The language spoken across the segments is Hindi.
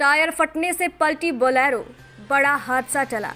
टायर फटने से पलटी बोलेरो, बड़ा हादसा चला।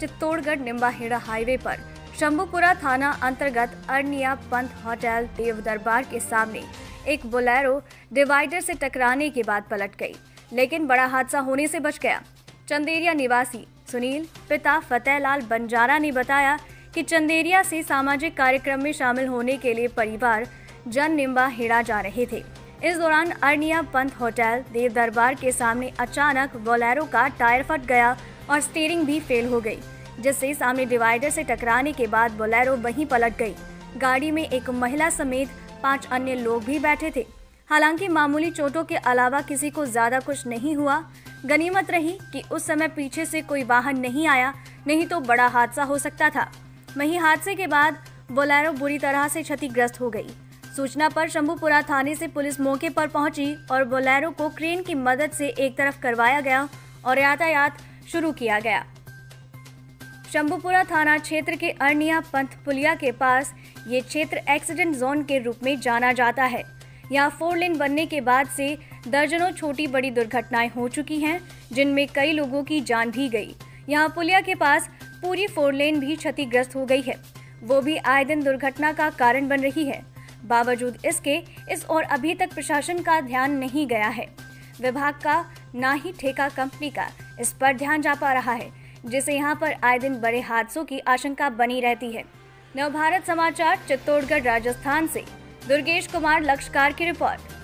चित्तौड़गढ़ निम्बाहेड़ा हाईवे पर शंभुपुरा थाना अंतर्गत अरनिया पंथ होटल देव दरबार के सामने एक बोलेरो डिवाइडर से टकराने के बाद पलट गई, लेकिन बड़ा हादसा होने से बच गया। चंदेरिया निवासी सुनील, पिता फतेहलाल बंजारा ने बताया कि चंदेरिया से सामाजिक कार्यक्रम में शामिल होने के लिए परिवार जन निम्बा हेड़ा जा रहे थे। इस दौरान अर्निया पंथ होटल, देव दरबार के सामने अचानक बोलेरो का टायर फट गया और स्टीयरिंग भी फेल हो गई, जिससे सामने डिवाइडर से टकराने के बाद बोलेरो वहीं पलट गई। गाड़ी में एक महिला समेत पाँच अन्य लोग भी बैठे थे। हालाँकि मामूली चोटों के अलावा किसी को ज़्यादा कुछ नहीं हुआ। गनीमत रही कि उस समय पीछे से कोई वाहन नहीं आया, नहीं तो बड़ा हादसा हो सकता था। वहीं हादसे के बाद बोलेरो बुरी तरह से क्षतिग्रस्त हो गई। सूचना पर शंभुपुरा थाने से पुलिस मौके पर पहुँची और बोलेरो को क्रेन की मदद से एक तरफ़ करवाया गया और यातायात शुरू किया गया। शंभुपुरा थाना क्षेत्र के अरनिया पंथ पुलिया के पास ये क्षेत्र एक्सीडेंट जोन के रूप में जाना जाता है। यहाँ फोर लेन बनने के बाद से दर्जनों छोटी बड़ी दुर्घटनाएँ हो चुकी हैं, जिनमें कई लोगों की जान भी गई। यहाँ पुलिया के पास पूरी फोर लेन भी क्षतिग्रस्त हो गई है। वो भी आए दिन दुर्घटना का कारण बन रही है। बावजूद इसके, इस और अभी तक प्रशासन का ध्यान नहीं गया है। विभाग का ना ही ठेका कंपनी का, इस पर ध्यान जा पा रहा है, जिसे यहाँ पर आए दिन बड़े हादसों की आशंका बनी रहती है। नवभारत समाचार, चित्तौड़गढ़, राजस्थान से। दुर्गेश कुमार लक्षकार की रिपोर्ट।